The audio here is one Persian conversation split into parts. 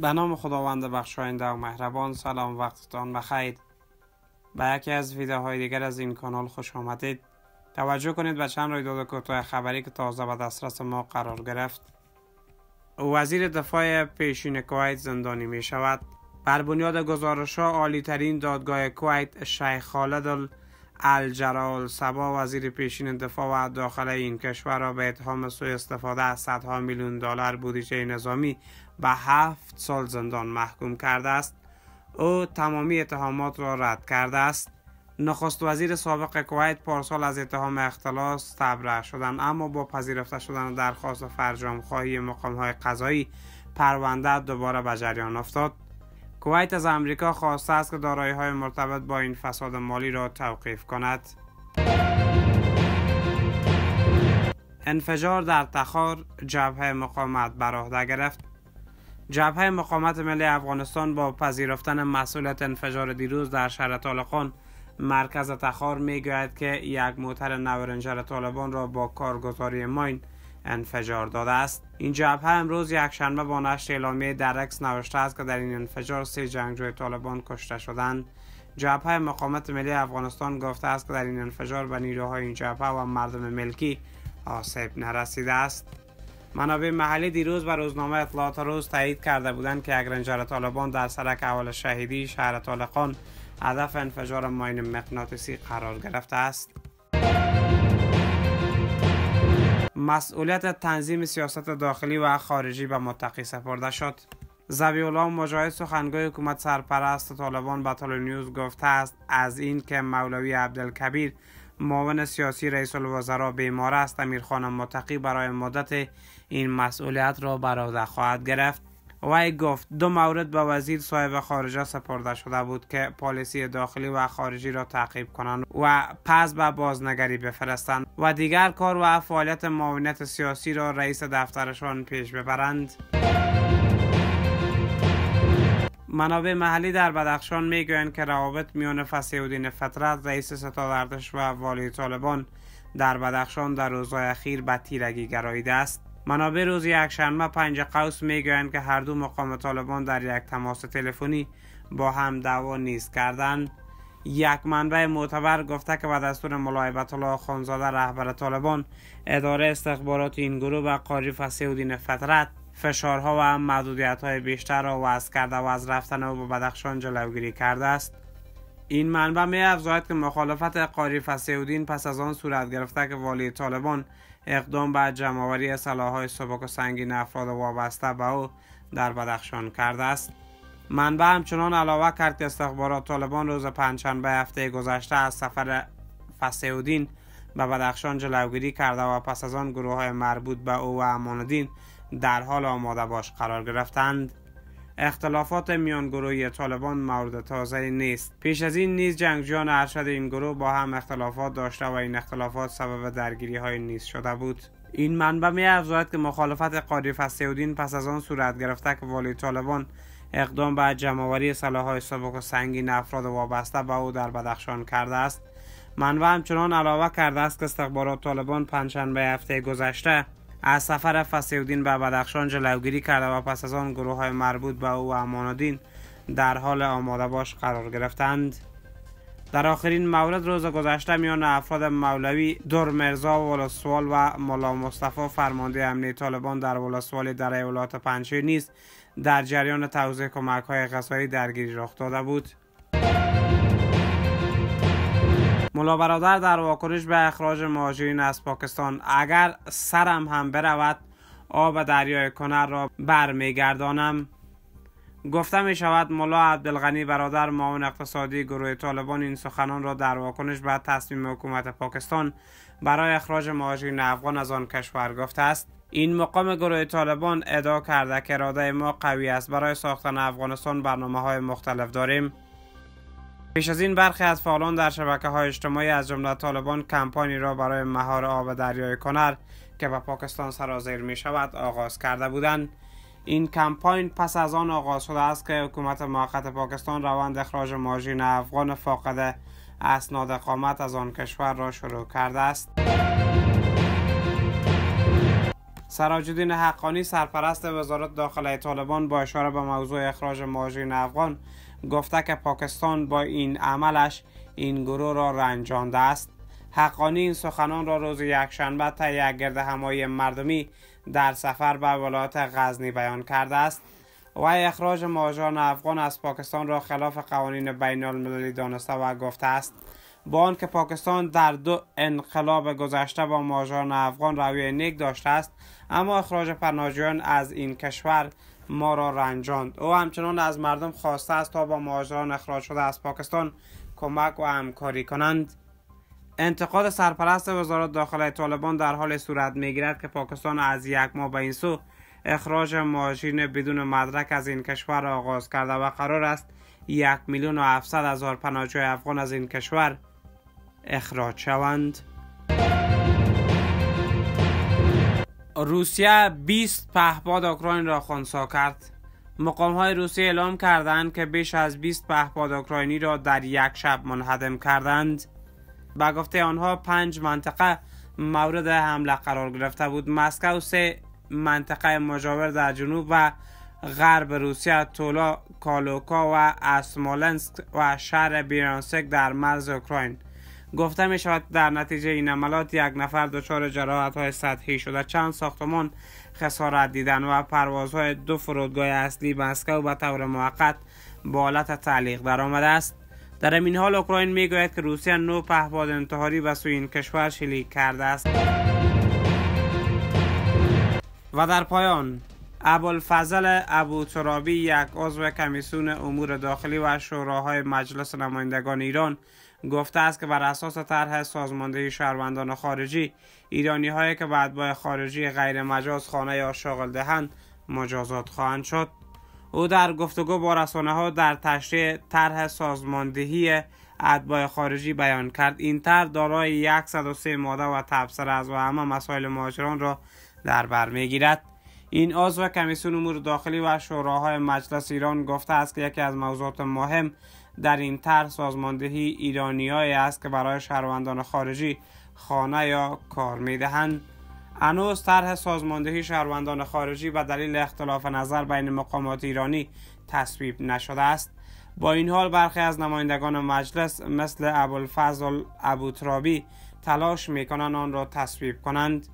به نام خداوند بخشاینده و مهربان سلام وقتتان بخیر. به یکی از ویدیوهای دیگر از این کانال خوش آمدید. توجه کنید به چند رویداد کوتاه خبری که تازه به دسترس ما قرار گرفت. وزیر دفاع پیشین کویت زندانی می شود بر بنیاد گزارش ها عالی ترین دادگاه کویت شیخ خالد الجرال سبا وزیر پیشین دفاع و داخل این کشور را به اتهام سوء استفاده از صدها میلیون دلار بودجه نظامی به هفت سال زندان محکوم کرده است. او تمامی اتهامات را رد کرده است. نخست وزیر سابق کویت پارسال از اتهام اختلاس تبرئه شدند اما با پذیرفته شدن درخواست فرجام خواهی مقام های قضایی پرونده دوباره به جریان افتاد. کویت از امریکا خواسته است که دارایی های مرتبط با این فساد مالی را توقیف کند. انفجار در تخار جبهه مقاومت بر گرفت. جبهه مقاومت ملی افغانستان با پذیرفتن مسئولیت انفجار دیروز در شهر طالقان مرکز تخار می‌گوید که یک موتر نورنجر طالبان را با کارگزاری ماین انفجار داده است. این جبهه امروز یک شنبه با نشر اعلامیه در اکس نوشته است که در این انفجار سه جنگجوی طالبان کشته شدند. جبهه مقاومت ملی افغانستان گفته است که در این انفجار به نیروهای این جبهه و مردم ملکی آسیب نرسیده است. منابع محلی دیروز به روزنامه اطلاعات روز تایید کرده بودند که یک رنجر طالبان در سرک اول شهیدی شهر طالقان هدف انفجار ماین مغناطیسی قرار گرفته است. مسئولیت تنظیم سیاست داخلی و خارجی به متقی سپرده شد. زبی الله مجاهد سخنگوی حکومت سرپرست طالبان به نیوز گفته است از این که مولوی عبدالکبیر معاون سیاسی رئیس الوزراء بیمار است. امیرخان متقی برای مدت این مسئولیت را بر عهده خواهد گرفت. وی گفت دو مورد به وزیر صاحب خارجه سپرده شده بود که پالیسی داخلی و خارجی را تعقیب کنند و پس به بازنگری بفرستند و دیگر کار و فعالیت معاونت سیاسی را رئیس دفترشان پیش ببرند. منابع محلی در بدخشان می‌گویند که روابط میان فسیودین فطرت رئیس ستاد ارتش و والی طالبان در بدخشان در روزهای اخیر به تیرگی گراییده است. منابع روز یکشنبه پنج قوس می‌گویند که هر دو مقام طالبان در یک تماس تلفنی با هم دعوا نیز کردند. یک منبع معتبر گفته که به دستور ملاعبت الله خانزاده رهبر طالبان اداره استخبارات این گروه و قاری فسیودین فطرت فشارها و محدودیت های بیشتر را وضع کرده و از رفتن او به بدخشان جلوگیری کرده است. این منبع می افزاید که مخالفت قاری فسیودین پس از آن صورت گرفته که والی طالبان اقدام به جمعآوری سلاحهای سبک و سنگین افراد وابسته به او در بدخشان کرده است. منبع همچنان علاوه کرد که استخبارات طالبان روز پنجشنبه هفته گذشته از سفر فسیودین به بدخشان جلوگیری کرده و پس از آن گروه های مربوط به او و امان در حال آماده باش قرار گرفتند. اختلافات میان گروهی طالبان مورد تازه نیست. پیش از این نیز جنگجویان ارشد این گروه با هم اختلافات داشته و این اختلافات سبب درگیری های نیز شده بود. این منبع می افزاید که مخالفت قاری فسیودین پس از آن صورت گرفته که والی طالبان اقدام به جمعآوری سلاحهای سبک و سنگین افراد وابسته به او در بدخشان کرده است. منبع همچنان علاوه کرده است که استخبارات طالبان پنجشنبه هفته گذشته از سفر فسیودین به بدخشان جلوگیری کرده و پس از آن گروه های مربوط به او و امانالدین در حال آماده باش قرار گرفتند. در آخرین مورد روز گذشته میان افراد مولوی مرزا و ولسوال و ملا مصطفی فرمانده امنی طالبان در ولسوال در ایالات پنجشیر نیز در جریان توزیع کمک های غذایی درگیری رخ داده بود. ملا برادر در واکنش به اخراج مهاجرین از پاکستان اگر سرم هم برود آب دریای کنر را برمیگردانم. گفته می شود ملا عبدالغنی برادر معاون اقتصادی گروه طالبان این سخنان را در واکنش به تصمیم حکومت پاکستان برای اخراج مهاجرین افغان از آن کشور گفته است. این مقام گروه طالبان ادعا کرده که اراده ما قوی است برای ساختن افغانستان برنامه های مختلف داریم. پیش از این برخی از فعالان در شبکه های اجتماعی از جمله طالبان کمپانی را برای مهار آب دریای کنر که به پاکستان سرازیر می شود آغاز کرده بودند. این کمپاین پس از آن آغاز شده است که حکومت موقت پاکستان روند اخراج ماجین افغان فاقد اسناد اقامت از آن کشور را شروع کرده است. سراج حقانی سرپرست وزارت داخله طالبان با اشاره به موضوع اخراج مهاجرین افغان گفته که پاکستان با این عملش این گروه را رنجانده است. حقانی این سخنان را روز یکشنبه تا یک گرد همایی مردمی در سفر به ولایت غزنی بیان کرده است. و اخراج مهاجران افغان از پاکستان را خلاف قوانین بین المللی دانسته و گفته است. با آنکه پاکستان در دو انقلاب گذشته با مهاجران افغان روی نیک داشته است اما اخراج پناهجویان از این کشور ما را رنجاند. او همچنان از مردم خواسته است تا با مهاجران اخراج شده از پاکستان کمک و همکاری کنند. انتقاد سرپرست وزارت داخله طالبان در حال صورت می‌گیرد که پاکستان از یک ماه به این سو اخراج مهاجرین بدون مدرک از این کشور را آغاز کرده و قرار است یک میلیون و هفتصد هزار پناهجوی افغان از این کشور اخراج شوند. روسیه 20 پهپاد اوکراین را خونسا کرد. مقام های روسیه اعلام کردند که بیش از 20 پهپاد اوکراینی را در یک شب منهدم کردند. به گفته آنها پنج منطقه مورد حمله قرار گرفته بود. مسکو سه منطقه مجاور در جنوب و غرب روسیه تولا کالوکا و اسمولنسک و شهر بیرانسک در مرز اوکراین. گفته می شود در نتیجه این عملات یک نفر دچار جراحت های سطحی شده. چند ساختمان خسارت دیدن و پروازهای دو فرودگاه اصلی مسکو به طور موقت با حالت تعلیق درآمده است. در این حال اوکراین می‌گوید که روسیه نو پهپاد انتحاری به سوی این کشور شلیک کرده است. و در پایان ابوالفضل ابو ترابی یک عضو کمیسیون امور داخلی و شوراهای مجلس نمایندگان ایران گفته است که بر اساس طرح سازماندهی شهروندان خارجی ایرانی هایی که بعد با خارجی غیر مجاز خانه یا شاغل دهند مجازات خواهند شد. او در گفتگو با رسانه ها در تشریح طرح سازماندهی اتباع خارجی بیان کرد. این طرح دارای 103 ماده و تبصره از و همه مسائل مهاجران را در بر می‌گیرد. این عضو کمیسیون امور داخلی و شوراهای مجلس ایران گفته است که یکی از موضوعات مهم در این طرح سازماندهی ایرانیایی است که برای شهروندان خارجی خانه یا کار می‌دهند. هنوز طرح سازماندهی شهروندان خارجی به دلیل اختلاف نظر بین مقامات ایرانی تصویب نشده است. با این حال برخی از نمایندگان مجلس مثل ابوالفضل ابوترابی تلاش می‌کنند آن را تصویب کنند.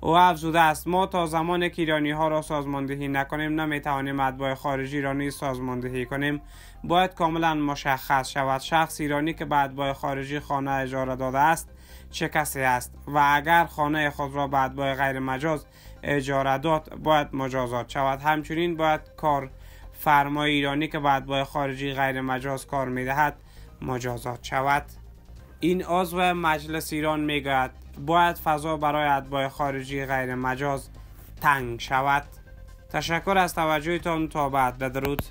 او افزوده است. ما تا زمان که ایرانی ها را سازماندهی نکنیم نمی‌توانیم اتباع خارجی را نیز سازماندهی کنیم. باید کاملا مشخص شود شخص ایرانی که به اتباع خارجی خانه اجاره داده است چه کسی است و اگر خانه خود را به اتباع غیر مجاز اجاره داد باید مجازات شود. همچنین باید کار فرمای ایرانی که به اتباع خارجی غیر مجاز کار می‌دهد مجازات شود. این عضو مجلس ایران می‌گوید باید فضا برای اتباع خارجی غیر مجاز تنگ شود. تشکر از توجهتان. تا بعد. بدرود.